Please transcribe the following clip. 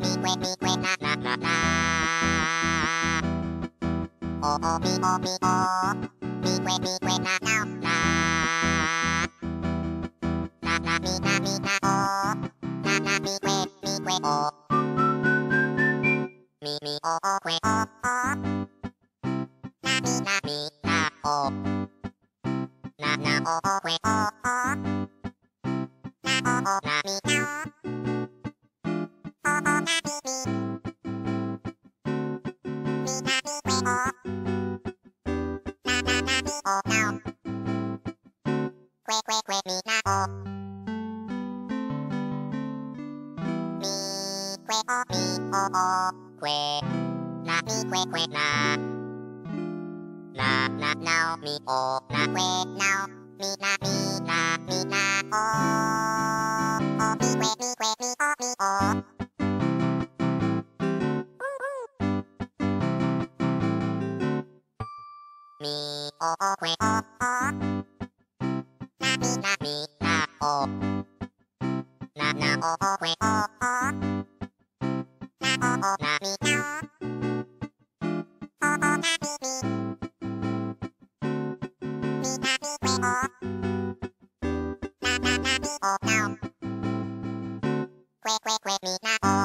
ปีเวปีเวนานานานาโอโอปีโอปีโอปีเวปีเวนาเก้านานานาปีนาปีนาโอนานาปีเวปีเวโอมีมีโอโอเวโอโอนาปีนาปีนาโอนานาโอโอเวโอโอนาโอโอนามีนา now me oh na we now me na me na me みおおくえおおなみなみなおななおおくえおおなおおなみなおおなみみみなみくえおなななみおなおくえくえくえみなお